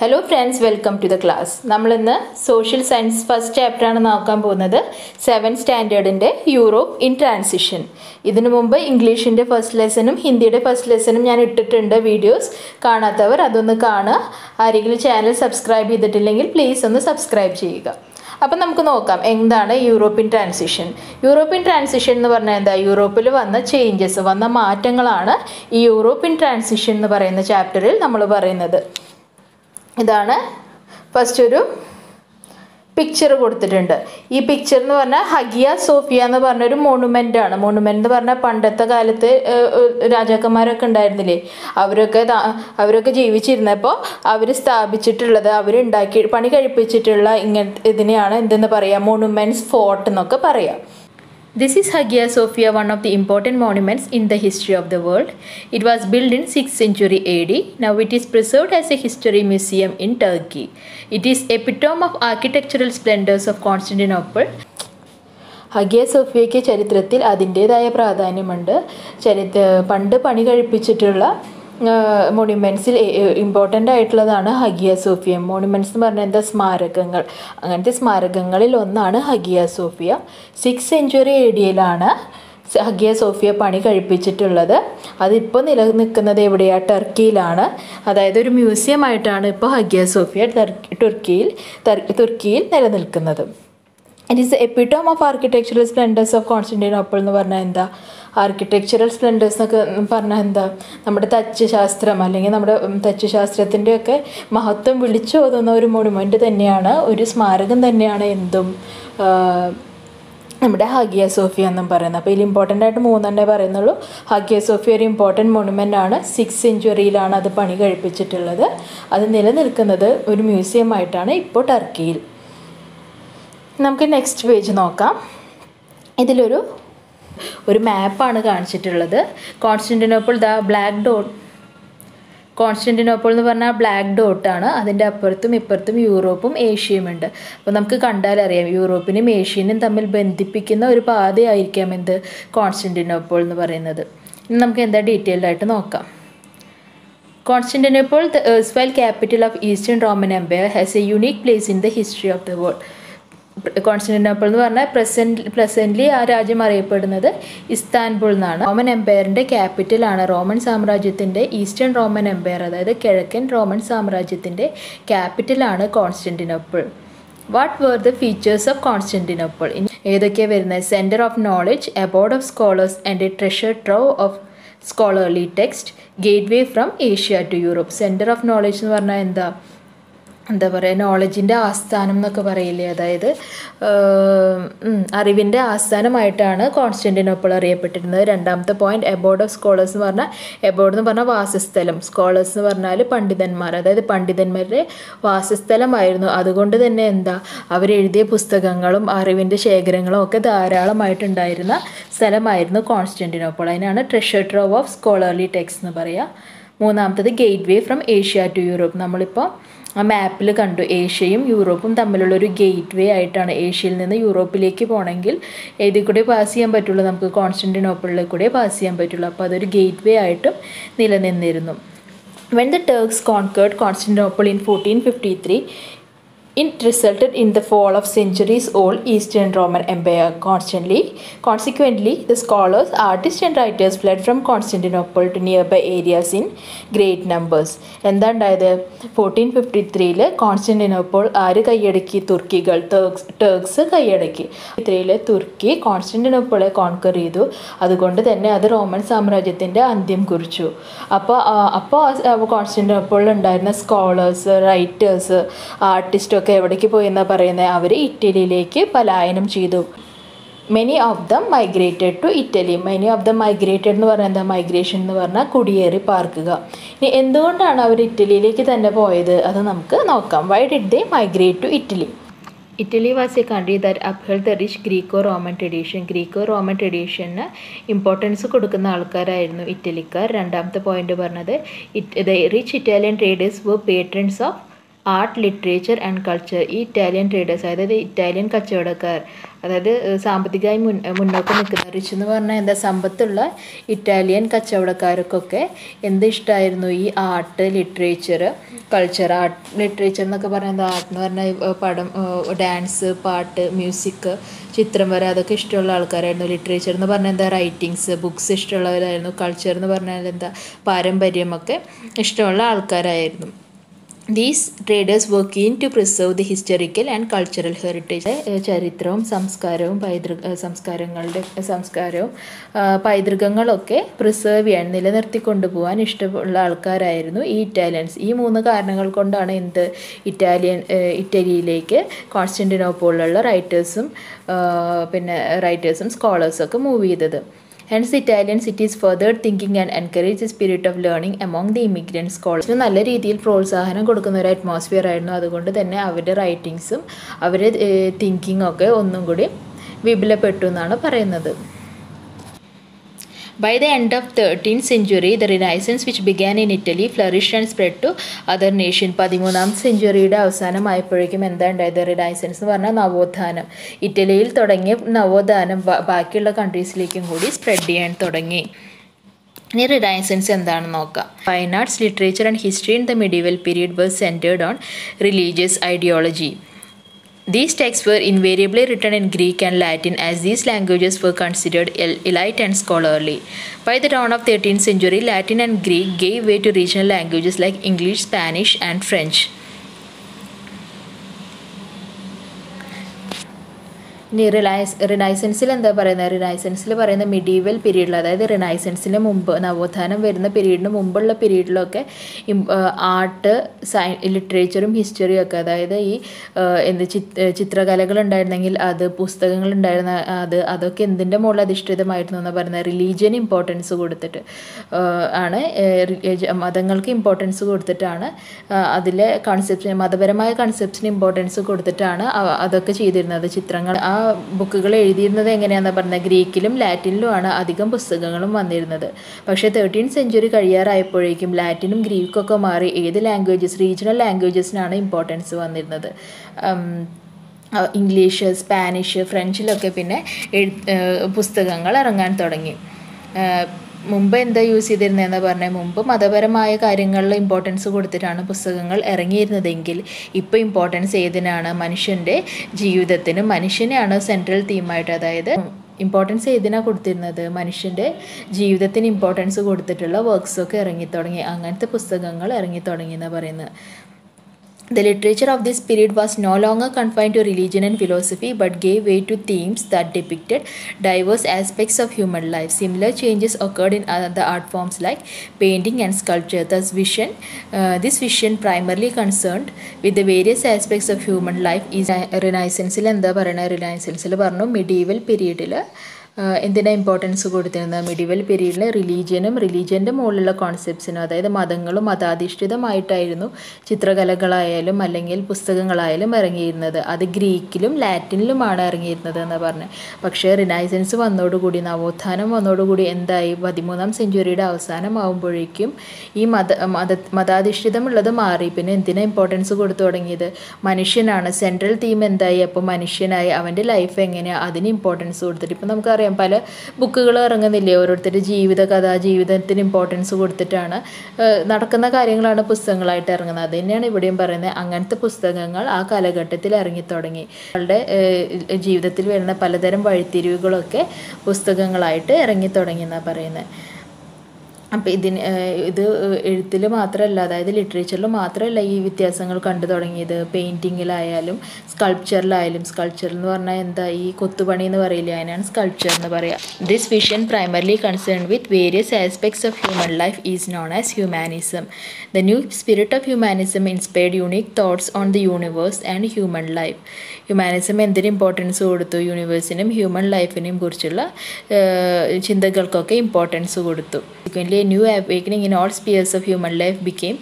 Hello friends welcome to the class നമ്മളിന്ന് social science first ചാപ്റ്ററാണ് നോക്കാൻ പോകുന്നത്. സെവൻ സ്റ്റാൻഡേർഡിന്റെ യൂറോപ്പ് ഇൻ ട്രാൻസിഷൻ ഇതിനു മുമ്പ് ഇംഗ്ലീഷിന്റെ ഫസ്റ്റ് ലെസനും ഹിന്ദിയുടെ ഫസ്റ്റ് ലെസനും ഞാൻ ഇട്ടിട്ടുണ്ട് വീഡിയോസ് കാണാത്തവർ അതൊന്ന് കാണുക. ആരെങ്കിലും ചാനൽ സബ്സ്ക്രൈബ് ചെയ്തിട്ടില്ലെങ്കിൽ പ്ലീസ് ഒന്ന് സബ്സ്ക്രൈബ് ചെയ്യുക. അപ്പം നമുക്ക് നോക്കാം എന്താണ് യൂറോപ്യൻ ട്രാൻസിഷൻ യൂറോപ്യൻ ട്രാൻസിഷൻ എന്ന് പറഞ്ഞാൽ എന്താ? യൂറോപ്പിൽ വന്ന ചേഞ്ചസ് വന്ന മാറ്റങ്ങളാണ് ഈ യൂറോപ്യൻ ട്രാൻസിഷൻ എന്ന് പറയുന്ന ചാപ്റ്ററിൽ നമ്മൾ പറയുന്നത്. ഇതാണ് ഫസ്റ്റ് ഒരു പിക്ചർ കൊടുത്തിട്ടുണ്ട്. ഈ പിക്ചർ എന്ന് പറഞ്ഞാൽ ഹഗിയ സോഫിയ എന്ന് പറഞ്ഞൊരു മോണുമെന്റ് ആണ്. മോണുമെന്റ് എന്ന് പറഞ്ഞാൽ പണ്ടത്തെ കാലത്ത് രാജാക്കന്മാരൊക്കെ ഉണ്ടായിരുന്നില്ലേ? അവരൊക്കെ അവരൊക്കെ ജീവിച്ചിരുന്നപ്പോൾ അവർ സ്ഥാപിച്ചിട്ടുള്ളത് അവരുണ്ടാക്കി പണി കഴിപ്പിച്ചിട്ടുള്ള ഇങ്ങനത്തെ ഇതിനെയാണ് എന്തെന്ന് പറയുക മോണുമെന്റ്സ് ഫോർട്ട് എന്നൊക്കെ പറയാം. This is Hagia Sophia, one of the important monuments in the history of the world. It was built in 6th century AD. Now it is preserved as a history museum in Turkey. It is epitome of architectural splendors of Constantinople. Hagia സോഫിയയ്ക്ക് ചരിത്രത്തിൽ അതിന്റേതായ പ്രാധാന്യമുണ്ട് ചരിത്ര പണ്ട് പണി കഴിപ്പിച്ചിട്ടുള്ള മോണുമെന്റ്സിൽ important ആയിട്ടുള്ളതാണ് Hagia Sophia. Monuments എന്ന് പറഞ്ഞാൽ എന്താ? സ്മാരകങ്ങൾ. അങ്ങനത്തെ സ്മാരകങ്ങളിൽ ഒന്നാണ് ഹഗിയ സോഫിയ. സിക്സ് സെഞ്ചുറി ഡിയിലാണ് ഹഗിയ സോഫിയ പണി കഴിപ്പിച്ചിട്ടുള്ളത്. അതിപ്പോൾ നിലനിൽക്കുന്നത് എവിടെയാണ് ടർക്കിയിലാണ് അതായത് ഒരു മ്യൂസിയം ആയിട്ടാണ് ഇപ്പോൾ ഹഗിയ സോഫിയ ടുർക്കിയിൽ തുർക്കിയിൽ തർ- തുർക്കിയിൽ നിലനിൽക്കുന്നത്. It is epitome of architectural splendours of Constantinople എന്ന് പറഞ്ഞാൽ എന്താ? ആർക്കിടെക്ചറൽ സ്പ്ലെൻഡേഴ്സ് എന്നൊക്കെ പറഞ്ഞാൽ എന്താ? നമ്മുടെ തച്ച് ശാസ്ത്രം അല്ലെങ്കിൽ നമ്മുടെ തച്ചുശാസ്ത്രത്തിന്റെയൊക്കെ തച്ച് ശാസ്ത്രത്തിന്റെയൊക്കെ മഹത്വം വിളിച്ചോതുന്ന ഒരു മോണുമെന്റ് തന്നെയാണ് ഒരു സ്മാരകം തന്നെയാണ് എന്തും. നമ്മുടെ ഹാഗിയ സോഫിയ എന്നും പറയുന്നത്. അപ്പോൾ ഇതിൽ ഇമ്പോർട്ടന്റ് ആയിട്ട് മൂന്നെണ്ണേ പറയുന്നുള്ളൂ. ഹാഗിയ സോഫിയ ഒരു ഇമ്പോർട്ടന്റ് മോണുമെന്റ് ആണ്. സിക്സ് സെഞ്ചുറിയിലാണ് അത് പണി കഴിപ്പിച്ചിട്ടുള്ളത്. അത് നിലനിൽക്കുന്നത് ഒരു മ്യൂസിയം ആയിട്ടാണ് ഇപ്പോൾ ടർക്കിയിൽ നമുക്ക് നെക്സ്റ്റ് പേജ് നോക്കാം. ഇതിലൊരു ഒരു മാപ്പാണ് കാണിച്ചിട്ടുള്ളത്. Constantinople the black dot Constantinople എന്ന് പറഞ്ഞാൽ ബ്ലാക്ക് ഡോട്ടാണ് അതിന്റെ അപ്പുറത്തും ഇപ്പുറത്തും യൂറോപ്പും ഏഷ്യയും ഉണ്ട്. അപ്പോൾ നമുക്ക് കണ്ടാൽ അറിയാം യൂറോപ്പിനും ഏഷ്യനും തമ്മിൽ ബന്ധിപ്പിക്കുന്ന ഒരു പാതയായിരിക്കാം എന്ത്? കോൺസ്റ്റന്റിനോപ്പിൾ എന്ന് പറയുന്നത്. ഇനി നമുക്ക് എന്താ ഡീറ്റെയിൽഡ് ആയിട്ട് നോക്കാം. Constantinople, the erstwhile capital of eastern Roman Empire, has a unique place in the history of the world. Constantinople എന്ന് പറഞ്ഞാൽ പ്രസന്റ് പ്രസന്റ്ലി ആ രാജ്യം അറിയപ്പെടുന്നത് ഇസ്താൻബുൾ എന്നാണ് റോമൻ എംപയറിന്റെ ക്യാപിറ്റലാണ് റോമൻ സാമ്രാജ്യത്തിന്റെ ഈസ്റ്റേൺ റോമൻ എംപയർ അതായത് കിഴക്കൻ റോമൻ സാമ്രാജ്യത്തിന്റെ ക്യാപിറ്റലാണ് Constantinople what were the features of Constantinople ഏതൊക്കെയാണ് വരുന്നത്? Centre of knowledge abode of scholars and a treasure trove of scholarly text gateway from Asia to Europe centre of knowledge എന്ന് പറഞ്ഞാൽ എന്താ? എന്താ പറയുക നോളജിന്റെ ആസ്ഥാനം എന്നൊക്കെ പറയില്ലേ? അതായത് അറിവിന്റെ ആസ്ഥാനമായിട്ടാണ് കോൺസ്റ്റന്റിനോപ്പിൾ അറിയപ്പെട്ടിരുന്നത്. രണ്ടാമത്തെ പോയിന്റ് എബോർഡ് ഓഫ് സ്കോളേഴ്സ് എന്ന് പറഞ്ഞാൽ എബോർഡ് എന്ന് പറഞ്ഞാൽ വാസസ്ഥലം. സ്കോളേഴ്സ് എന്ന് പറഞ്ഞാൽ പണ്ഡിതന്മാർ. അതായത് പണ്ഡിതന്മാരുടെ വാസസ്ഥലമായിരുന്നു. അതുകൊണ്ട് തന്നെ എന്താ അവരെഴുതിയ പുസ്തകങ്ങളും അറിവിന്റെ ശേഖരങ്ങളും ഒക്കെ ധാരാളമായിട്ടുണ്ടായിരുന്ന സ്ഥലമായിരുന്നു കോൺസ്റ്റന്റിനോപ്പിൾ അതിനാണ് treasure trove of scholarly text എന്ന് പറയുക മൂന്നാമത്തത് gateway from Asia to Europe നമ്മളിപ്പോൾ ആ മാപ്പിൽ കണ്ടു. ഏഷ്യയും യൂറോപ്പും തമ്മിലുള്ള ഒരു ഗേറ്റ് വേ ആയിട്ടാണ് ഏഷ്യയിൽ നിന്ന് യൂറോപ്പിലേക്ക് പോകണമെങ്കിൽ ഏതിൽ കൂടെ പാസ് ചെയ്യാൻ പറ്റുള്ളൂ? നമുക്ക് കോൺസ്റ്റന്റിനോപ്പിളിൽ കൂടെ പാസ് ചെയ്യാൻ പറ്റുള്ളൂ. അപ്പോൾ അതൊരു ഗേറ്റ് വേ ആയിട്ടും നിലനിന്നിരുന്നു. When the Turks conquered Constantinople in fourteen fifty 1453, it resulted in the fall of centuries-old Eastern Roman Empire. Constantly, consequently, the scholars, artists, and writers fled from Constantinople to nearby areas in great numbers. എന്താ ഉണ്ടായത് fourteen fifty ത്രീയിൽ Constantinople ആര് കൈയടക്കി? തുർക്കികൾ takes takes കൈയടക്കി. ത്രീയിൽ തുർക്കി കോൺസ്റ്റന്റിനോപ്പിളെ കോൺക്കർ ചെയ്തു. അതുകൊണ്ട് തന്നെ അത് റോമൻ സാമ്രാജ്യത്തിന്റെ അന്ത്യം കുറിച്ചു. അപ്പോൾ അപ്പോൾ കോൺസ്റ്റന്റിനോപ്പിളിൽ ഉണ്ടായിരുന്ന സ്കോളേഴ്സ് റൈറ്റേഴ്സ് ആർട്ടിസ്റ്റൊക്കെ എവിടേക്ക് പോയി എന്നാ പറയുന്നത് അവർ ഇറ്റലിയിലേക്ക് പലായനം ചെയ്തു. Many of them migrated to Italy many of them migrated എന്ന് പറഞ്ഞാൽ എന്താ? മൈഗ്രേഷൻ എന്ന് പറഞ്ഞാൽ കുടിയേറി പാർക്കുക. ഇനി എന്തുകൊണ്ടാണ് അവർ ഇറ്റലിയിലേക്ക് തന്നെ പോയത്? അത് നമുക്ക് നോക്കാം. Why did they migrate to Italy Italy was a country that upheld the rich Greco Roman tradition Greco Roman ട്രഡീഷന് importance കൊടുക്കുന്ന ആൾക്കാരായിരുന്നു ഇറ്റലിക്കാർ. രണ്ടാമത്തെ പോയിന്റ് പറഞ്ഞത് it the rich Italian traders were patrons of art literature and culture ഈ Italian traders അതായത് Italian കച്ചവടക്കാർ അതായത് സാമ്പത്തികമായി മുൻ മുന്നോക്കം നിൽക്കുന്ന റിച്ച് എന്ന് പറഞ്ഞാൽ എന്താ? സമ്പത്തുള്ള ഇറ്റാലിയൻ കച്ചവടക്കാർക്കൊക്കെ എന്ത് ഇഷ്ടമായിരുന്നു ഈ art literature culture art literature എന്നൊക്കെ എന്താ? ആർട്ട് എന്ന് പറഞ്ഞാൽ പടം ഡാൻസ് പാട്ട് മ്യൂസിക് ചിത്രം വര അതൊക്കെ ഇഷ്ടമുള്ള ആൾക്കാരായിരുന്നു. ലിറ്ററേച്ചർ എന്ന് പറഞ്ഞാൽ എന്താ? Writings books ഇഷ്ടമുള്ളവരായിരുന്നു. കൾച്ചർ എന്ന് പറഞ്ഞാൽ എന്താ? പാരമ്പര്യമൊക്കെ ഇഷ്ടമുള്ള ആൾക്കാരായിരുന്നു. These traders work in to preserve the historical and cultural heritage ചരിത്രവും സംസ്കാരവും പൈതൃക സംസ്കാരങ്ങളുടെ സംസ്കാരവും പൈതൃകങ്ങളൊക്കെ പ്രിസേർവ് ചെയ്യാൻ നിലനിർത്തി കൊണ്ടുപോകാൻ ഇഷ്ടമുള്ള ആൾക്കാരായിരുന്നു ഈ ഇറ്റാലിയൻസ് ഈ മൂന്ന് കാരണങ്ങൾ കൊണ്ടാണ് എന്ത് ഇറ്റാലിയൻ ഇറ്റലിയിലേക്ക് കോൺസ്റ്റന്റിനോപ്പോളിലുള്ള റൈറ്റേഴ്സും പിന്നെ റൈറ്റേഴ്സും സ്കോളേഴ്സൊക്കെ മൂവ് ചെയ്തത്. Hence Italian cities further thinking and encourage the spirit of learning among the immigrant സ്കോളേഴ്സിന് നല്ല രീതിയിൽ പ്രോത്സാഹനം കൊടുക്കുന്ന ഒരു അറ്റ്മോസ്ഫിയർ ആയിരുന്നു. അതുകൊണ്ട് തന്നെ അവരുടെ റൈറ്റിങ്സും അവരുടെ തിങ്കിങ്ങും ഒക്കെ ഒന്നും കൂടി വിപുലപ്പെട്ടു എന്നാണ് പറയുന്നത്. By the end of 13th century, the Renaissance which began in Italy flourished and spread to other nations പതിമൂന്നാം സെഞ്ചുറിയുടെ അവസാനമായപ്പോഴേക്കും എന്താ ഉണ്ടായത് റിനൈസൻസ് എന്ന് പറഞ്ഞാൽ നവോത്ഥാനം. ഇറ്റലിയിൽ തുടങ്ങിയ നവോത്ഥാനം ബ- ബാക്കിയുള്ള കൺട്രീസിലേക്കും കൂടി സ്പ്രെഡ് ചെയ്യാൻ തുടങ്ങി. ഇനി റിനൈസൻസ് എന്താണെന്ന് നോക്കാം. Fine arts literature and history in the medieval period was centred on religious ideology These texts were invariably written in Greek and Latin as these languages were considered el- elite and scholarly. By the dawn of the 13th century, Latin and Greek gave way to regional languages like English, Spanish and French. ഇനി reliance റിനൈസൻസിൽ എന്താ പറയുന്നത്? റിനൈസൻസിൽ പറയുന്ന medieval പീരീഡിൽ അതായത് റിനൈസൻസിന് മുമ്പ് നവോത്ഥാനം വരുന്ന പീരീഡിന് മുമ്പുള്ള പീരീഡിലൊക്കെ ആർട്ട് സയൻ ലിറ്ററേച്ചറും ഹിസ്റ്ററിയും ഒക്കെ അതായത് ഈ എന്ത് ചിത് ചിത്രകലകൾ ഉണ്ടായിരുന്നെങ്കിൽ അത് പുസ്തകങ്ങൾ ഉണ്ടായിരുന്ന അത് അതൊക്കെ എന്തിന്റെ മുകളിൽ അധിഷ്ഠിതമായിരുന്നു എന്ന് പറയുന്നത്? റിലീജിയൻ ഇമ്പോർട്ടൻസ് കൊടുത്തിട്ട് ആണ് മതങ്ങൾക്ക് ഇമ്പോർട്ടൻസ് കൊടുത്തിട്ടാണ് അതിലെ കൺസെപ്റ്റ് മതപരമായ കൺസെപ്റ്റിന് ഇമ്പോർട്ടൻസ് കൊടുത്തിട്ടാണ് അതൊക്കെ ചെയ്തിരുന്നത്. ചിത്രങ്ങൾ ആ ബുക്കുകൾ എഴുതിയിരുന്നത് എങ്ങനെയാണെന്ന് പറഞ്ഞാൽ ഗ്രീക്കിലും ലാറ്റിനിലുമാണ് അധികം പുസ്തകങ്ങളും വന്നിരുന്നത്. പക്ഷേ തേർട്ടീൻ സെഞ്ചുറി കഴിയാറായപ്പോഴേക്കും ലാറ്റിനും ഗ്രീക്കൊക്കെ മാറി ഏത് ലാംഗ്വേജസ് റീജിയണൽ ലാംഗ്വേജസിനാണ് ഇമ്പോർട്ടൻസ് വന്നിരുന്നത്. ഇംഗ്ലീഷ് സ്പാനിഷ് ഫ്രഞ്ചിലൊക്കെ പിന്നെ പുസ്തകങ്ങൾ ഇറങ്ങാൻ തുടങ്ങി. മുമ്പ് എന്താ യൂസ് ചെയ്തിരുന്നതെന്ന് പറഞ്ഞാൽ മുമ്പ് മതപരമായ കാര്യങ്ങളിൽ ഇമ്പോർട്ടൻസ് കൊടുത്തിട്ടാണ് പുസ്തകങ്ങൾ ഇറങ്ങിയിരുന്നതെങ്കിൽ ഇപ്പോൾ ഇമ്പോർട്ടൻസ് ഏതിനാണ്? മനുഷ്യന്റെ ജീവിതത്തിന് മനുഷ്യനെയാണ് സെൻട്രൽ തീമായിട്ട് അതായത് ഇമ്പോർട്ടൻസ് ഏതിനാണ് കൊടുത്തിരുന്നത്? മനുഷ്യന്റെ ജീവിതത്തിന് ഇമ്പോർട്ടൻസ് കൊടുത്തിട്ടുള്ള വർക്ക്സൊക്കെ ഇറങ്ങിത്തുടങ്ങി. അങ്ങനത്തെ പുസ്തകങ്ങൾ ഇറങ്ങിത്തുടങ്ങി എന്നാണ് പറയുന്നത്. The literature of this period was no longer confined to religion and philosophy but gave way to themes that depicted diverse aspects of human life. Similar changes occurred in other art forms like painting and sculpture. Thus, vision, uh, this vision primarily concerned with the various aspects of human life is റിനൈസൻസിൽ എന്താ പറയുന്നത് റിനൈസൻസിൽ പറഞ്ഞു medieval പീരീഡിൽ എന്തിനാ importance കൊടുത്തിരുന്നത്? Medieval പീരീഡിൽ റിലീജിയനും റിലീജിയന്റെ മുകളിലുള്ള കോൺസെപ്റ്റ്സിനും അതായത് മതങ്ങളും മതാധിഷ്ഠിതമായിട്ടായിരുന്നു ചിത്രകലകളായാലും അല്ലെങ്കിൽ പുസ്തകങ്ങളായാലും ഇറങ്ങിയിരുന്നത്. അത് ഗ്രീക്കിലും ലാറ്റിനിലുമാണ് ഇറങ്ങിയിരുന്നത് എന്ന് പറഞ്ഞ്. പക്ഷേ റിനൈസൻസ് വന്നതോടുകൂടി നവോത്ഥാനം വന്നതോടുകൂടി എന്തായി? പതിമൂന്നാം സെഞ്ചുറിയുടെ അവസാനമാകുമ്പോഴേക്കും ഈ മത മത മതാധിഷ്ഠിതമുള്ളത് മാറി. പിന്നെ എന്തിനാ ഇമ്പോർട്ടൻസ് കൊടുത്തു തുടങ്ങിയത്? മനുഷ്യനാണ്. സെൻട്രൽ തീം എന്തായി? അപ്പോൾ മനുഷ്യനായി. അവന്റെ ലൈഫ് എങ്ങനെയാണ് അതിന് ഇമ്പോർട്ടൻസ് കൊടുത്തിട്ട് ഇപ്പം നമുക്കറിയാം. പല ബുക്കുകൾ ഇറങ്ങുന്നില്ലേ? ഓരോരുത്തരുടെ ജീവിത കഥ ജീവിതത്തിന് ഇമ്പോർട്ടൻസ് കൊടുത്തിട്ടാണ്. നടക്കുന്ന കാര്യങ്ങളാണ് പുസ്തകങ്ങളായിട്ട് ഇറങ്ങുന്നത്. അത് തന്നെയാണ് ഇവിടെയും പറയുന്നത്. അങ്ങനത്തെ പുസ്തകങ്ങൾ ആ കാലഘട്ടത്തിൽ ഇറങ്ങിത്തുടങ്ങി അവളുടെ ഏഹ്, ജീവിതത്തിൽ വരുന്ന പലതരം വഴിത്തിരിവുകളൊക്കെ പുസ്തകങ്ങളായിട്ട് ഇറങ്ങിത്തുടങ്ങി എന്നാണ് പറയുന്നത്. അപ്പോൾ ഇതിന് ഇത് എഴുത്തിൽ മാത്രമല്ല അതായത് ലിറ്ററേച്ചറിൽ മാത്രമല്ല ഈ വ്യത്യാസങ്ങൾ കണ്ടു തുടങ്ങിയത്. പെയിന്റിങ്ങിലായാലും സ്കൾപ്ചറിലായാലും സ്കൾപ്ചർ എന്ന് പറഞ്ഞാൽ എന്താ ഈ കൊത്തുപണി എന്ന് പറയില്ല അതിനാണ് സ്കൾപ്ചർ എന്ന് പറയുക this vision primarily concern with various aspects of human life is known as humanism the new spirit of humanism inspired unique thoughts on the universe and human life humanism എന്തിന് ഇമ്പോർട്ടൻസ് കൊടുത്തു യൂണിവേഴ്സിനും human ലൈഫിനെയും കുറിച്ചുള്ള ചിന്തകൾക്കൊക്കെ importance കൊടുത്തു. Subsequently new awakening in all spheres of human life became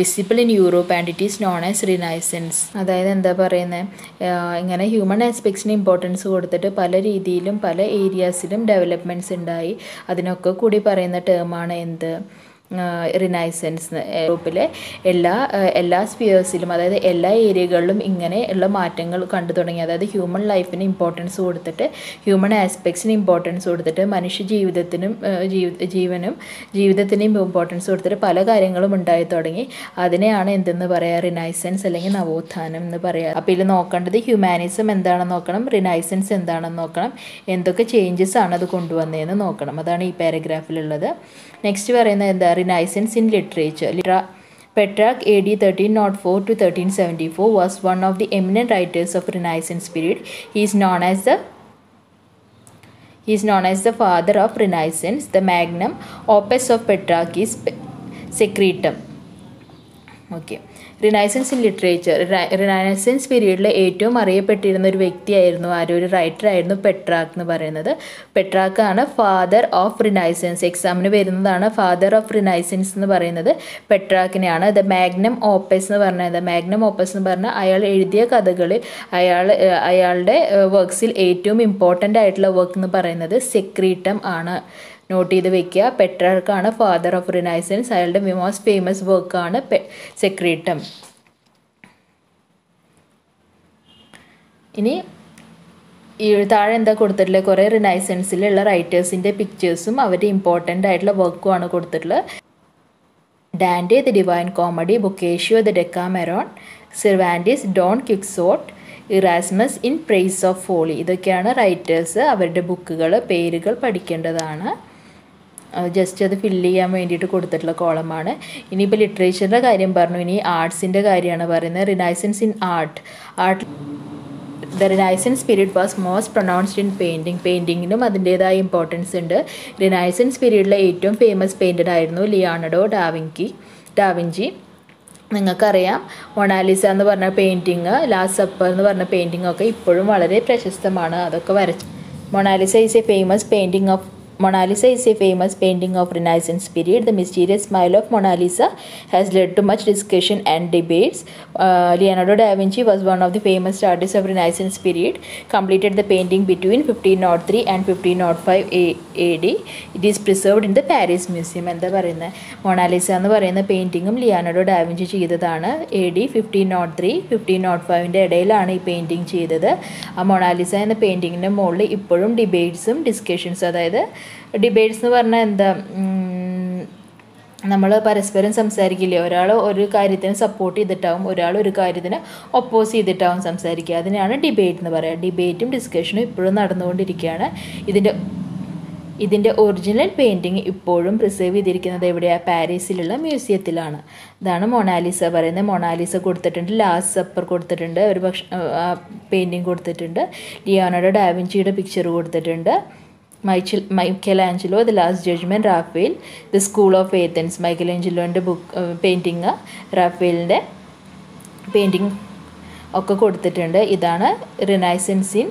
visible in Europe and it is known as renaissance. അതായത് എന്താ പറയുന്നത് ഇങ്ങനെ ഹ്യൂമൻ ആസ്പെക്ട്സിന് ഇമ്പോർട്ടൻസ് കൊടുത്തിട്ട് പല രീതിയിലും പല ഏരിയാസിലും ഡെവലപ്മെന്റ്സ് ഉണ്ടായി. അതിനൊക്കെ കൂടി പറയുന്ന ടേമാണ് എന്ത്? റിനൈസൻസ് ഗ്രൂപ്പിലെ എല്ലാ എല്ലാ സ്പിയേഴ്സിലും അതായത് എല്ലാ ഏരിയകളിലും ഇങ്ങനെ ഉള്ള മാറ്റങ്ങൾ കണ്ടു തുടങ്ങി. അതായത് ഹ്യൂമൻ ലൈഫിന് ഇമ്പോർട്ടൻസ് കൊടുത്തിട്ട് ഹ്യൂമൻ ആസ്പെക്ട്സിന് ഇമ്പോർട്ടൻസ് കൊടുത്തിട്ട് മനുഷ്യ ജീവിതത്തിനും ജീവനും ജീവിതത്തിനും ഇമ്പോർട്ടൻസ് കൊടുത്തിട്ട് പല കാര്യങ്ങളും ഉണ്ടായി തുടങ്ങി. അതിനെയാണ് എന്തെന്ന് പറയുക റിനൈസൻസ് അല്ലെങ്കിൽ നവോത്ഥാനം എന്ന് പറയുക അപ്പോൾ ഇതിൽ നോക്കേണ്ടത് ഹ്യൂമാനിസം എന്താണെന്ന് നോക്കണം റിനൈസൻസ് എന്താണെന്ന് നോക്കണം എന്തൊക്കെ ചേഞ്ചസ് ആണ് അത് കൊണ്ടുവന്നതെന്ന് നോക്കണം. അതാണ് ഈ പാരഗ്രാഫിലുള്ളത് നെക്സ്റ്റ് പറയുന്നത് എന്താ റിനൈസൻസ് ഇൻ ലിറ്ററേച്ചർ ലിറ്ററ Petrarch AD 1304 to 1374 was one of the eminent writers of Renaissance period. He is known as the he is known as the father of Renaissance. The magnum opus of Petrarch is Pe- Secretum. Okay renaissance in literature renaissance പീരീഡിൽ ഏറ്റവും അറിയപ്പെട്ടിരുന്ന ഒരു വ്യക്തിയായിരുന്നു ആരും? ഒരു writer ആയിരുന്നു Petrarch എന്ന് പറയുന്നത്. പെട്രാക്ക് ആണ് ഫാദർ ഓഫ് റിനൈസൻസ് എക്സാമിന് വരുന്നതാണ് ഫാദർ ഓഫ് റിനൈസൻസ് എന്ന് പറയുന്നത്. പെട്രാക്കിനെയാണ് ദ മാഗ്നം ഓപ്പസ് എന്ന് പറഞ്ഞത്. മാഗ്നം ഓപ്പസ് എന്ന് പറഞ്ഞാൽ അയാൾ എഴുതിയ കഥകളിൽ അയാൾ അയാളുടെ വർക്ക്സിൽ ഏറ്റവും ഇമ്പോർട്ടന്റ് ആയിട്ടുള്ള വർക്ക് എന്ന് പറയുന്നത് സെക്രീട്ടം ആണ്. നോട്ട് ചെയ്ത് വെക്കുക. പെട്രാർക്കാണ് ഫാദർ ഓഫ് റിനൈസൻസ് അയാളുടെ മോസ്റ്റ് ഫേമസ് വർക്കാണ് സെക്രീട്ടം ഇനി ഈ താഴെ എന്താ കൊടുത്തിട്ടുള്ളത്? കുറേ റിനൈസൻസിലുള്ള റൈറ്റേഴ്സിന്റെ പിക്ചേഴ്സും അവരുടെ ഇമ്പോർട്ടന്റ് ആയിട്ടുള്ള വർക്കുമാണ് കൊടുത്തിട്ടുള്ളത്. Dante the Divine Comedy Boccaccio the Decameron Cervantes Don Quixote Erasmus in Praise of Folly ഇതൊക്കെയാണ് റൈറ്റേഴ്സ് അവരുടെ ബുക്കുകൾ പേരുകൾ പഠിക്കേണ്ടതാണ്. ജസ്റ്റ് അത് ഫില്ല് ചെയ്യാൻ വേണ്ടിയിട്ട് കൊടുത്തിട്ടുള്ള കോളമാണ് ഇനിയിപ്പോൾ ലിറ്ററേച്ചറിന്റെ കാര്യം പറഞ്ഞു. ഇനി ആർട്സിന്റെ കാര്യമാണ് പറയുന്നത്. Renaissance in art art the renaissance period was most pronounced in painting പെയിന്റിങ്ങിനും അതിന്റേതായ ഇമ്പോർട്ടൻസ് ഉണ്ട്. റിനൈസൻസ് പീരീഡിലെ ഏറ്റവും ഫേമസ് പെയിന്റഡ് ആയിരുന്നു ലിയാണഡോ ഡാവിങ്കി ഡാവിഞ്ചി നിങ്ങൾക്കറിയാം മൊണാലിസ എന്ന് പറഞ്ഞ പെയിന്റിങ് ലാസ്റ്റ് സപ്പർ എന്ന് പറഞ്ഞ പെയിന്റിംഗ് ഒക്കെ ഇപ്പോഴും വളരെ പ്രശസ്തമാണ്. അതൊക്കെ വരച്ച്. Mona Lisa is a famous painting of Mona Lisa is a famous painting of Renaissance period. The mysterious smile of Monalisa has led to much discussion and debates. Uh, Leonardo da Vinci was one of the famous artists of Renaissance period. Completed the painting between 1503 and 1505 AD. It is preserved in the Paris Museum. എന്താ പറയുന്നത് Mona Lisa എന്ന് പറയുന്ന പെയിന്റിങ്ങും Leonardo da Vinci ചെയ്തതാണ് A D fifteen nought three fifteen nought ഫൈവിന്റെ ഇടയിലാണ് ഈ painting ചെയ്തത് ആ മൊണാലിസ എന്ന പെയിന്റിങ്ങിന്റെ മുകളിൽ ഇപ്പോഴും ഡിബേറ്റ്സും ഡിസ്കഷൻസും അതായത് ഡിബേറ്റ്സ് എന്ന് പറഞ്ഞാൽ എന്താ നമ്മൾ പരസ്പരം സംസാരിക്കില്ലേ? ഒരാൾ ഒരു കാര്യത്തിന് സപ്പോർട്ട് ചെയ്തിട്ടാവും ഒരാൾ ഒരു കാര്യത്തിന് ഒപ്പോസ് ചെയ്തിട്ടാവും സംസാരിക്കുക. അതിനെയാണ് ഡിബേറ്റ് എന്ന് പറയുക ഡിബേറ്റും ഡിസ്കഷനും ഇപ്പോഴും നടന്നുകൊണ്ടിരിക്കുകയാണ് ഇതിന്റെ ഇതിന്റെ ഒറിജിനൽ പെയിന്റിങ് ഇപ്പോഴും പ്രിസേർവ് ചെയ്തിരിക്കുന്നത് എവിടെയാണ് പാരീസിലുള്ള മ്യൂസിയത്തിലാണ് ഇതാണ് മൊണാലിസ പറയുന്നത്. മൊണാലിസ കൊടുത്തിട്ടുണ്ട്. ലാസ്റ്റ് സപ്പർ കൊടുത്തിട്ടുണ്ട്. ഒരു പക്ഷ പെയിന്റിങ് കൊടുത്തിട്ടുണ്ട്. ലിയോണോഡോ ഡാവിഞ്ചിയുടെ പിക്ചർ കൊടുത്തിട്ടുണ്ട്. മൈച്ചിൽ Michelangelo the Last Judgement Raphael the School of Athens Michael ആഞ്ചലോന്റെ ബുക്ക് പെയിന്റിങ് റാഫേലിന്റെ പെയിന്റിങ് ഒക്കെ കൊടുത്തിട്ടുണ്ട്. ഇതാണ് റിനൈസൻസ് ഇൻ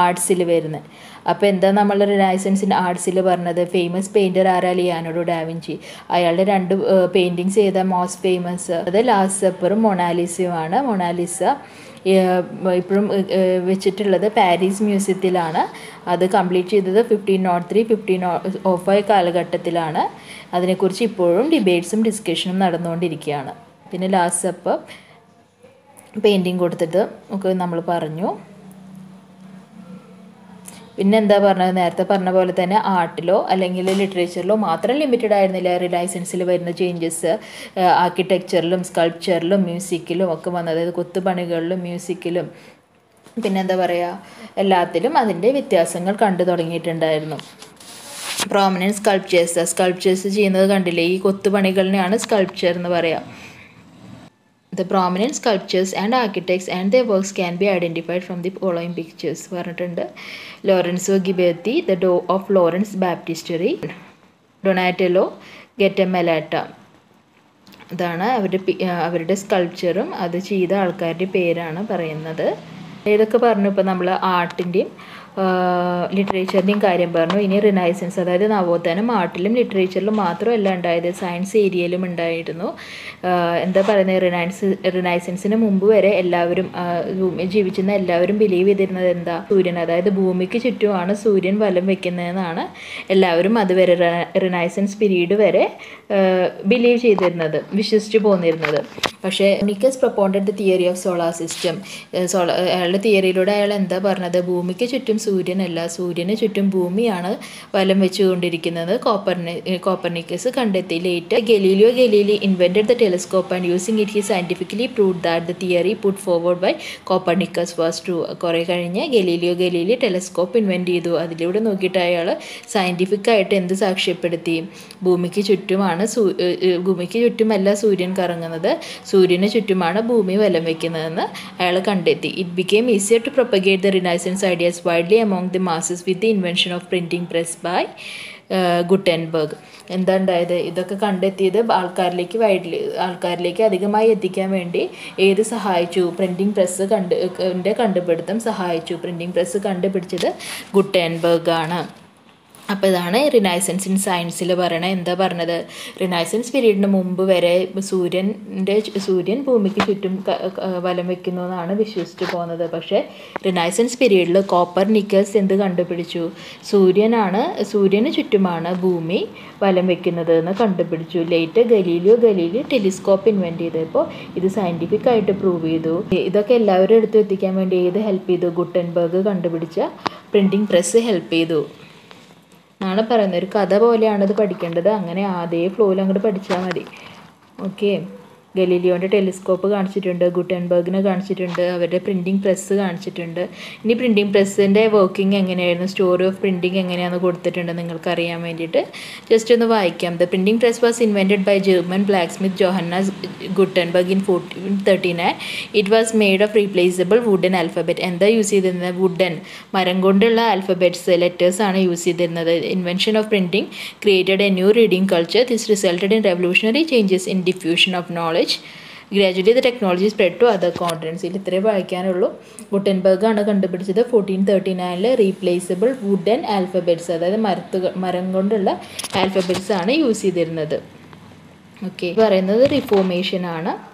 ആർട്സിൽ വരുന്നത്. അപ്പോൾ എന്താ നമ്മൾ റിനൈസൻസ് ഇൻ ആർട്സിൽ പറഞ്ഞത്? ഫേമസ് പെയിന്റർ ആരാ? ലിയാനോഡോ ഡാവിഞ്ചി അയാളുടെ രണ്ട് പെയിന്റിങ്സ് ചെയ്ത മോസ്റ്റ് ഫേമസ് അത് ലാസ്റ്റ് സപ്പറും മൊണാലിസയുമാണ് മൊണാലിസ ഇപ്പോഴും വെച്ചിട്ടുള്ളത് പാരീസ് മ്യൂസിയത്തിലാണ്. അത് കംപ്ലീറ്റ് ചെയ്തത് fifteen nought three fifteen oh five കാലഘട്ടത്തിലാണ്. അതിനെക്കുറിച്ച് ഇപ്പോഴും ഡിബേറ്റ്സും ഡിസ്കഷനും നടന്നുകൊണ്ടിരിക്കുകയാണ്. പിന്നെ ലാസ്റ്റ് അപ്പം പെയിന്റിങ് കൊടുത്തിട്ട് ഒക്കെ നമ്മൾ പറഞ്ഞു. പിന്നെ എന്താ പറഞ്ഞത്? നേരത്തെ പറഞ്ഞ പോലെ തന്നെ ആർട്ടിലോ അല്ലെങ്കിൽ ലിറ്ററേച്ചറിലോ മാത്രം ലിമിറ്റഡ് ആയിരുന്നില്ല റിലൈസൻസിൽ വരുന്ന ചേഞ്ചസ് ആർക്കിടെക്ചറിലും സ്കൾപ്ചറിലും മ്യൂസിക്കിലും ഒക്കെ വന്നത്. അതായത് കൊത്തുപണികളിലും മ്യൂസിക്കിലും പിന്നെന്താ പറയുക എല്ലാത്തിലും അതിന്റെ വ്യത്യാസങ്ങൾ കണ്ടു തുടങ്ങിയിട്ടുണ്ടായിരുന്നു. പ്രോമിനന്റ് സ്കൾപ്ചേഴ്സ് സ്കൾപ്ചേഴ്സ് ചെയ്യുന്നത് കണ്ടില്ലേ? ഈ കൊത്തുപണികളിനെയാണ് സ്കൾപ്ചർ എന്ന് പറയുക The prominent sculptors and architects and the works can be identified from the following pictures പറഞ്ഞിട്ടുണ്ട്. Lorenzo ഗിബേത്തി the door of Florence baptistery Donatello Gattamelata ഇതാണ് അവരുടെ അവരുടെ സ്കൾപ്ചറും അത് ചെയ്ത ആൾക്കാരുടെ പേരാണ് പറയുന്നത്. ഇതൊക്കെ പറഞ്ഞു ഇപ്പോൾ നമ്മൾ ആർട്ടിന്റെയും ലിറ്ററേച്ചറിന്റെയും കാര്യം പറഞ്ഞു. ഇനി റിനൈസൻസ് അതായത് നവോത്ഥാനം ആർട്ടിലും ലിറ്ററേച്ചറിലും മാത്രമല്ല ഉണ്ടായത്. സയൻസ് ഏരിയയിലും ഉണ്ടായിരുന്നു. എന്താ പറയുന്നത് റിനൈൻസ് റിനൈസൻസിന് മുമ്പ് വരെ എല്ലാവരും ജീവിച്ചിരുന്ന എല്ലാവരും ബിലീവ് ചെയ്തിരുന്നത് എന്താ? സൂര്യൻ. അതായത് ഭൂമിക്ക് ചുറ്റുമാണ് സൂര്യൻ വലം വെക്കുന്നതെന്നാണ് എല്ലാവരും അതുവരെ റിനൈസൻസ് പീരീഡ് വരെ ബിലീവ് ചെയ്തിരുന്നത് വിശ്വസിച്ച് പോന്നിരുന്നത്. പക്ഷേ Copernicus propounded theory of solar system solar അയാളുടെ തിയറിയിലൂടെ അയാൾ എന്താ പറഞ്ഞത്? ഭൂമിക്ക് ചുറ്റും സൂര്യനല്ല. സൂര്യന് ചുറ്റും ഭൂമിയാണ് വലം വെച്ചുകൊണ്ടിരിക്കുന്നത്. കോപ്പർണി കോപ്പർനിക്കസ് കണ്ടെത്തി. Late Galileo Galilei invented the telescope and using it he scientifically prove that the theory put forward by Copernicus was true കുറേ കഴിഞ്ഞ് ഗലീലിയോ ഗലീലി ടെലിസ്കോപ്പ് ഇൻവെന്റ് ചെയ്തു. അതിലൂടെ നോക്കിയിട്ട് അയാൾ സയന്റിഫിക്കായിട്ട് എന്ത് സാക്ഷ്യപ്പെടുത്തി? ഭൂമിക്ക് ചുറ്റുമാണ് സൂ ഭൂമിക്ക് ചുറ്റുമല്ല സൂര്യൻ കറങ്ങുന്നത്. സൂര്യന് ചുറ്റുമാണ് ഭൂമി വലം വയ്ക്കുന്നതെന്ന് അയാൾ കണ്ടെത്തി. It became easier to propagate the renaissance ideas widely among the masses with the invention of printing press by Gutenberg എന്താ ഉണ്ടായത് ഇതൊക്കെ കണ്ടെത്തിയത് ആൾക്കാരിലേക്ക് വൈഡ്ലി ആൾക്കാരിലേക്ക് അധികമായി എത്തിക്കാൻ വേണ്ടി ഏത് സഹായിച്ചു? പ്രിന്റിംഗ് പ്രസ് കണ്ട് കണ്ടുപിടുത്തം സഹായിച്ചു. പ്രിന്റിംഗ് പ്രസ് കണ്ടുപിടിച്ചത് ഗുട്ടൻബർഗ് ആണ്. അപ്പോൾ ഇതാണ് റിനൈസൻസ് ഇൻ സയൻസിൽ പറയണത് എന്താ പറഞ്ഞത്? റിനൈസൻസ് പീരീഡിന് മുമ്പ് വരെ സൂര്യന്റെ സൂര്യൻ ഭൂമിക്ക് ചുറ്റും വലം വയ്ക്കുന്നു എന്നാണ് വിശ്വസിച്ച് പോകുന്നത്. പക്ഷേ റിനൈസൻസ് പീരീഡിൽ കോപ്പർ നിക്കൽസ് എന്ത് കണ്ടുപിടിച്ചു. സൂര്യനാണ് സൂര്യന് ചുറ്റുമാണ് ഭൂമി വലം വയ്ക്കുന്നത് എന്ന് കണ്ടുപിടിച്ചു. Late Galileo Galilei telescope invent ചെയ്തപ്പോൾ ഇത് സയന്റിഫിക് ആയിട്ട് പ്രൂവ് ചെയ്തു. ഇതൊക്കെ എല്ലാവരും എടുത്തു എത്തിക്കാൻ വേണ്ടി ഏത് ഹെൽപ്പ് ചെയ്തു? ഗുട്ടൻബർഗ് കണ്ടുപിടിച്ച പ്രിന്റിംഗ് പ്രസ് ഹെൽപ്പ് ചെയ്തു. എന്നാണ് പറയുന്നത്. ഒരു കഥ പോലെയാണ് ഇത് പഠിക്കേണ്ടത്. അങ്ങനെ അതേ ഫ്ലോയിൽ അങ്ങോട്ട് പഠിച്ചാൽ മതി. ഓക്കെ ഗലീലിയോന്റെ ടെലിസ്കോപ്പ് കാണിച്ചിട്ടുണ്ട് ഗുട്ടൻബർഗിനെ കാണിച്ചിട്ടുണ്ട് അവരുടെ പ്രിന്റിംഗ് പ്രസ് കാണിച്ചിട്ടുണ്ട്. ഇനി പ്രിന്റിംഗ് പ്രസ്സിന്റെ വർക്കിംഗ് എങ്ങനെയായിരുന്നു? സ്റ്റോറി ഓഫ് പ്രിന്റിംഗ് എങ്ങനെയാണെന്ന് കൊടുത്തിട്ടുണ്ട് നിങ്ങൾക്ക് അറിയാൻ വേണ്ടിയിട്ട്. ജസ്റ്റ് ഒന്ന് വായിക്കാം. The printing press was invented by German blacksmith Johannes Gutenberg in fourteen thirty nine it was made of replaceable wooden alphabet എന്താ യൂസ് ചെയ്തിരുന്നത് വുഡൻ മരം കൊണ്ടുള്ള ആൽഫബറ്റ്സ് ലെറ്റേഴ്സ് ആണ് യൂസ് ചെയ്തിരുന്നത്. Invention of printing created a new reading culture this resulted in revolutionary changes in diffusion of knowledge gradually the technology spread to other continents ഇതിൽ ഇത്രേ വായിക്കാനുള്ളൂ. ഗുട്ടൻബർഗാണ് കണ്ടുപിടിച്ചത്. ഫോർട്ടീൻ തേർട്ടി നയനിൽ റീപ്ലേസബിൾ വുഡൻ ആൽഫബറ്റ്സ് അതായത് മരത്ത് മരം കൊണ്ടുള്ള ആൽഫബറ്റ്സ് ആണ് യൂസ് ചെയ്തിരുന്നത്. ഓക്കെ പറയുന്നത് റിഫോർമേഷൻ ആണ്.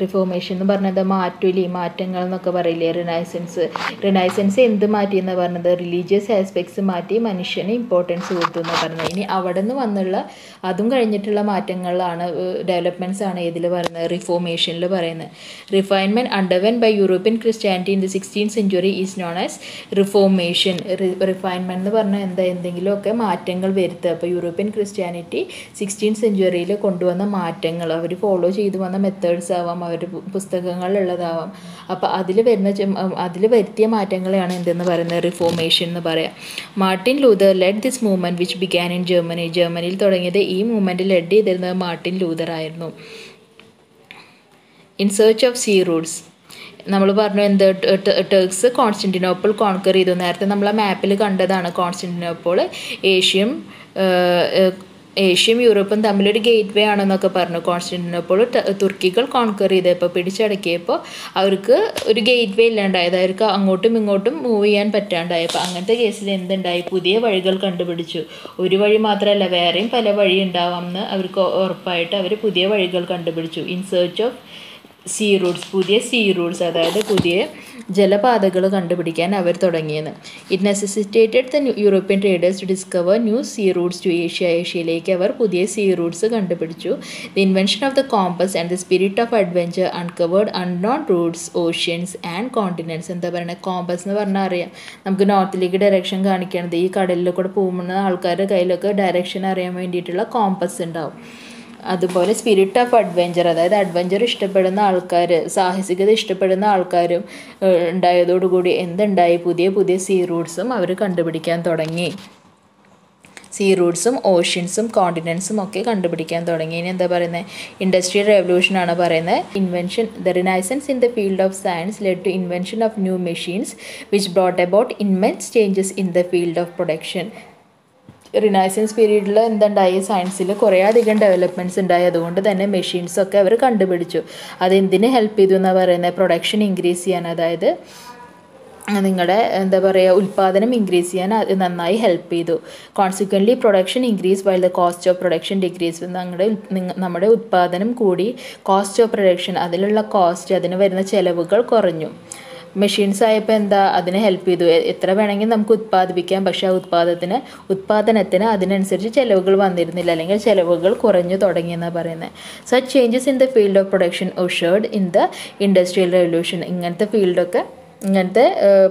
റിഫോർമേഷൻ എന്ന് പറഞ്ഞത് മാറ്റൂലി മാറ്റങ്ങൾ എന്നൊക്കെ പറയില്ലേ? റിനൈസൻസ് റിനൈസൻസ് എന്ത് മാറ്റി എന്ന് പറഞ്ഞത്? റിലീജിയസ് ആസ്പെക്ട്സ് മാറ്റി മനുഷ്യന് ഇമ്പോർട്ടൻസ് കൊടുത്തു എന്ന് പറഞ്ഞത്. ഇനി അവിടെ നിന്ന് വന്നുള്ള അതും കഴിഞ്ഞിട്ടുള്ള മാറ്റങ്ങളാണ് ഡെവലപ്മെന്റ്സ് ആണ് ഇതിൽ പറയുന്നത് റിഫോർമേഷനിൽ പറയുന്നത്. Refinement underwent by European Christianity in the sixteen century is known as reformation refinement എന്ന് പറഞ്ഞാൽ എന്താ? എന്തെങ്കിലുമൊക്കെ മാറ്റങ്ങൾ വരുത്തുക. അപ്പോൾ യൂറോപ്യൻ ക്രിസ്ത്യാനിറ്റി സിക്സ്റ്റീൻ സെഞ്ചുറിയിൽ കൊണ്ടുവന്ന മാറ്റങ്ങൾ. അവർ ഫോളോ ചെയ്തു വന്ന മെത്തേഡ്സ് ആവാം. പു- പുസ്തകങ്ങളിലുള്ളതാവാം. അപ്പോൾ അതിൽ വരുന്ന അതിൽ വരുത്തിയ മാറ്റങ്ങളെയാണ് എന്തെന്ന് പറയുന്നത്? റിഫോർമേഷൻ എന്ന് പറയാം. Martin Luther led this movement which began in Germany ജർമ്മനിയിൽ തുടങ്ങിയത് ഈ മൂവ്മെന്റ് ലെഡ് ചെയ്തിരുന്നത് മാർട്ടിൻ ലൂതർ ആയിരുന്നു. In search of sea routes നമ്മൾ പറഞ്ഞു എന്ത് ടേക്സ് കോൺസ്റ്റന്റിനോപ്പിൾ കോൺക്കർ ചെയ്തു. നേരത്തെ നമ്മൾ ആ മാപ്പിൽ കണ്ടതാണ് കോൺസ്റ്റന്റിനോപ്പിൾ ഏഷ്യയും ഏഷ്യയും യൂറോപ്പും തമ്മിലൊരു ഗേറ്റ് വേ ആണെന്നൊക്കെ പറഞ്ഞു. കോൺസ്റ്റന്റിനോപ്പോൾ തുർക്കികൾ കോൺക്വർ ചെയ്തപ്പോൾ പിടിച്ചടക്കിയപ്പോൾ അവർക്ക് ഒരു ഗേറ്റ് വേ ഇല്ലാണ്ടായത്. അവർക്ക് അങ്ങോട്ടും ഇങ്ങോട്ടും മൂവ് ചെയ്യാൻ പറ്റാണ്ടായപ്പോൾ അങ്ങനത്തെ കേസിൽ എന്തുണ്ടായി? പുതിയ വഴികൾ കണ്ടുപിടിച്ചു. ഒരു വഴി മാത്രമല്ല വേറെയും പല വഴി ഉണ്ടാവാം എന്ന് അവർക്ക് ഉറപ്പായിട്ട് അവർ പുതിയ വഴികൾ കണ്ടുപിടിച്ചു. In search of sea routes പുതിയ സീ റൂട്ട്സ് അതായത് പുതിയ ജലപാതകൾ കണ്ടുപിടിക്കാൻ അവർ തുടങ്ങിയത്. It necessitated the European traders to discover new sea routes to Asia ഏഷ്യയിലേക്ക് അവർ പുതിയ സീ റൂട്ട്സ് കണ്ടുപിടിച്ചു. The invention of the compass and the spirit of adventure uncovered unknown routes oceans and continents എന്താ പറയുക കോമ്പസ് എന്ന് പറഞ്ഞാൽ അറിയാം. നമുക്ക് നോർത്തിലേക്ക് direction കാണിക്കണത്. ഈ കടലിൽ കൂടെ പോകുന്ന ആൾക്കാരുടെ കയ്യിലൊക്കെ ഡയറക്ഷൻ അറിയാൻ വേണ്ടിയിട്ടുള്ള കോമ്പസ് ഉണ്ടാവും. അതുപോലെ സ്പിരിറ്റ് ഓഫ് അഡ്വഞ്ചർ അതായത് അഡ്വഞ്ചർ ഇഷ്ടപ്പെടുന്ന ആൾക്കാർ സാഹസികത ഇഷ്ടപ്പെടുന്ന ആൾക്കാരും ഉണ്ടായതോടുകൂടി എന്തുണ്ടായി? പുതിയ പുതിയ സീ റൂട്ട്സും അവർ കണ്ടുപിടിക്കാൻ തുടങ്ങി. സീ റൂട്ട്സും ഓഷ്യൻസും കോണ്ടിനെൻസും ഒക്കെ കണ്ടുപിടിക്കാൻ തുടങ്ങി. ഇനി എന്താ പറയുന്നത് ഇൻഡസ്ട്രിയൽ റെവല്യൂഷൻ ആണ് പറയുന്നത് invention the renaissance in the field of science led to invention of new machines which brought about immense changes in the field of production renaissance പീരീഡിൽ എന്തുണ്ടായി? സയൻസിൽ കുറേ അധികം ഡെവലപ്മെന്റ്സ് ഉണ്ടായി. അതുകൊണ്ട് തന്നെ മെഷീൻസൊക്കെ അവർ കണ്ടുപിടിച്ചു. അതെന്തിന് ഹെൽപ്പ് ചെയ്തു എന്നാണ് പറയുന്നത് പ്രൊഡക്ഷൻ ഇൻക്രീസ് ചെയ്യാൻ. അതായത് നിങ്ങളുടെ എന്താ പറയുക ഉൽപ്പാദനം ഇൻക്രീസ് ചെയ്യാൻ അത് നന്നായി ഹെൽപ്പ് ചെയ്തു. Consequently production increase while the cost of production decrease നമ്മുടെ നമ്മുടെ ഉൽപ്പാദനം കൂടി കോസ്റ്റ് ഓഫ് പ്രൊഡക്ഷൻ അതിലുള്ള കോസ്റ്റ് അതിന് വരുന്ന ചിലവുകൾ കുറഞ്ഞു. മെഷീൻസ് ആയപ്പോൾ എന്താ അതിനെ ഹെൽപ്പ് ചെയ്തു. എത്ര വേണമെങ്കിൽ നമുക്ക് ഉത്പാദിപ്പിക്കാം. പക്ഷേ ആ ഉത്പാദനത്തിന് ഉത്പാദനത്തിന് അതിനനുസരിച്ച് ചിലവുകൾ വന്നിരുന്നില്ല. അല്ലെങ്കിൽ ചിലവുകൾ കുറഞ്ഞു തുടങ്ങിയെന്നാണ് പറയുന്നത് such changes in the field of production ushered in the industrial revolution ഇങ്ങനത്തെ ഫീൽഡൊക്കെ ഇങ്ങനത്തെ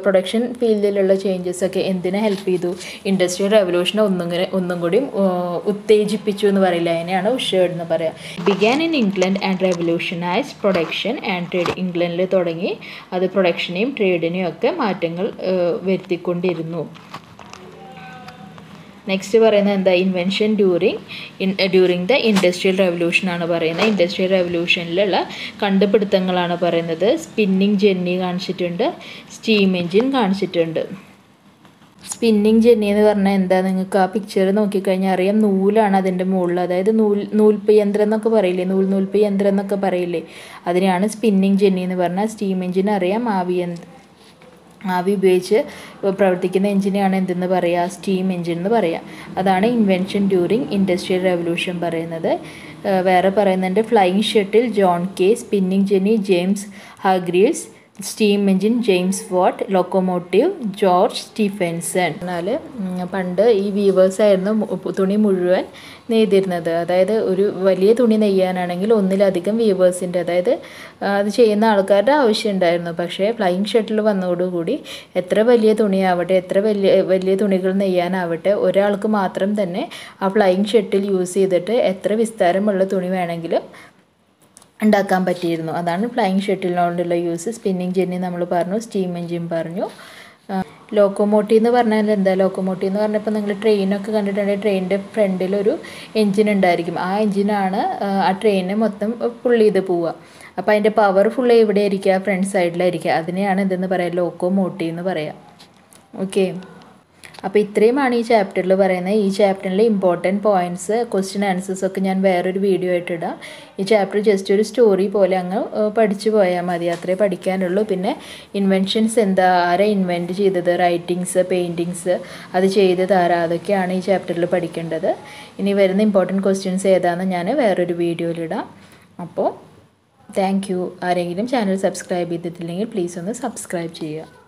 പ്രൊഡക്ഷൻ ഫീൽഡിലുള്ള ചേഞ്ചസൊക്കെ എന്തിനെ ഹെൽപ്പ് ചെയ്തു? ഇൻഡസ്ട്രിയൽ റെവല്യൂഷനെ ഒന്നും ഒന്നും കൂടി ഉത്തേജിപ്പിച്ചു എന്ന് പറയില്ല. അതിനെയാണ് ഉഷേഡ് എന്ന് പറയുക began in England and revolutionise production and trade ഇംഗ്ലണ്ടിൽ തുടങ്ങി. അത് പ്രൊഡക്ഷനെയും ട്രേഡിനെയും ഒക്കെ മാറ്റങ്ങൾ വരുത്തിക്കൊണ്ടിരുന്നു. നെക്സ്റ്റ് പറയുന്നത് എന്താ? Invention during during the industrial revolution ആണ് പറയുന്നത്. ഇൻഡസ്ട്രിയൽ റെവല്യൂഷനിലുള്ള കണ്ടുപിടുത്തങ്ങളാണ് പറയുന്നത്. സ്പിന്നിങ് ജെന്നി കാണിച്ചിട്ടുണ്ട്. സ്റ്റീം എഞ്ചിൻ കാണിച്ചിട്ടുണ്ട്. സ്പിന്നിങ് ജെന്നി എന്ന് പറഞ്ഞാൽ എന്താ? നിങ്ങൾക്ക് ആ പിക്ചർ നോക്കിക്കഴിഞ്ഞാൽ അറിയാം. നൂലാണ് അതിന്റെ മുകളിൽ. അതായത് നൂൽ നൂൽപ്പ് യന്ത്രം എന്നൊക്കെ പറയില്ലേ? നൂൽ നൂൽപ്പ് യന്ത്രം എന്നൊക്കെ പറയില്ലേ? അതിനെയാണ് സ്പിന്നിങ് ജെന്നി എന്ന് പറഞ്ഞാൽ. സ്റ്റീം എൻജിൻ അറിയാം. ആവി ആവി ഉപയോഗിച്ച് പ്രവർത്തിക്കുന്ന എഞ്ചിനെയാണ് എന്തെന്ന് പറയുക സ്റ്റീം എഞ്ചിൻ എന്ന് പറയുക അതാണ് ഇൻവെൻഷൻ ഡ്യൂറിങ് ഇൻഡസ്ട്രിയൽ റെവല്യൂഷൻ പറയുന്നത്. വേറെ പറയുന്നുണ്ട്. Flying shuttle John Kay spinning jenny James Hargreaves steam engine James Watt locomotive George Stephenson. എന്നാൽ പണ്ട് ഈ വീവേഴ്സായിരുന്നു തുണി മുഴുവൻ നെയ്തിരുന്നത്. അതായത് ഒരു വലിയ തുണി നെയ്യാനാണെങ്കിൽ ഒന്നിലധികം വീവേഴ്സിന്റെ അതായത് അത് ചെയ്യുന്ന ആൾക്കാരുടെ ആവശ്യം ഉണ്ടായിരുന്നു. പക്ഷേ ഫ്ലൈയിങ് ഷട്ടിൽ വന്നതോടുകൂടി എത്ര വലിയ തുണിയാവട്ടെ എത്ര വലിയ വലിയ തുണികൾ നെയ്യാനാവട്ടെ ഒരാൾക്ക് മാത്രം തന്നെ ആ ഫ്ലൈയിങ് ഷട്ടിൽ യൂസ് ചെയ്തിട്ട് എത്ര വിസ്താരമുള്ള തുണി വേണമെങ്കിലും ഉണ്ടാക്കാൻ പറ്റിയിരുന്നു. അതാണ് ഫ്ലൈയിങ് ഷട്ടിലിനോടുള്ള യൂസ് സ്പിന്നിങ് ജെന്നി നമ്മൾ പറഞ്ഞു സ്റ്റീം എഞ്ചിൻ പറഞ്ഞു. ലോക്കോമോട്ടീവ് എന്ന് പറഞ്ഞാൽ എന്താ? ലോക്കോമോട്ടീവ് എന്ന് പറഞ്ഞപ്പോൾ നിങ്ങൾ ട്രെയിനൊക്കെ കണ്ടിട്ടുണ്ടെങ്കിൽ ട്രെയിനിന്റെ ഫ്രണ്ടിലൊരു എഞ്ചിൻ ഉണ്ടായിരിക്കും. ആ എഞ്ചിനാണ് ആ ട്രെയിനെ മൊത്തം പുൾ ചെയ്ത് പോവുക. അപ്പോൾ അതിന്റെ പവർ ഫുൾ എവിടെ ഇരിക്കുക ഫ്രണ്ട് സൈഡിലായിരിക്കുക അതിനെയാണ് എന്തെന്ന് പറയുക ലോക്കോമോട്ടീവ് എന്ന് പറയുക ഓക്കെ അപ്പോൾ ഇത്രയുമാണ് ഈ ചാപ്റ്ററിൽ പറയുന്നത്. ഈ ചാപ്റ്ററിലെ ഇമ്പോർട്ടന്റ് പോയിന്റ്സ് ക്വസ്റ്റ്യൻ ആൻസേഴ്സ് ഒക്കെ ഞാൻ വേറൊരു വീഡിയോ ആയിട്ട് ഇടാം. ഈ ചാപ്റ്റർ ജസ്റ്റ് ഒരു സ്റ്റോറി പോലെ അങ്ങ് പഠിച്ചു പോയാൽ മതി. അത്രേ പഠിക്കാനുള്ളൂ. പിന്നെ ഇൻവെൻഷൻസ് എന്താ ആരാ ഇൻവെന്റ് ചെയ്തത്? റൈറ്റിങ്സ് പെയിന്റിങ്സ് അത് ചെയ്തത് ആരാ അതൊക്കെയാണ് ഈ ചാപ്റ്ററിൽ പഠിക്കേണ്ടത്. ഇനി വരുന്ന ഇമ്പോർട്ടന്റ് ക്വസ്റ്റ്യൻസ് ഏതാണെന്ന് ഞാൻ വേറൊരു വീഡിയോയിലിടാം അപ്പോൾ താങ്ക് യു ആരെങ്കിലും ചാനൽ സബ്സ്ക്രൈബ് ചെയ്തിട്ടില്ലെങ്കിൽ പ്ലീസ് ഒന്ന് സബ്സ്ക്രൈബ് ചെയ്യുക.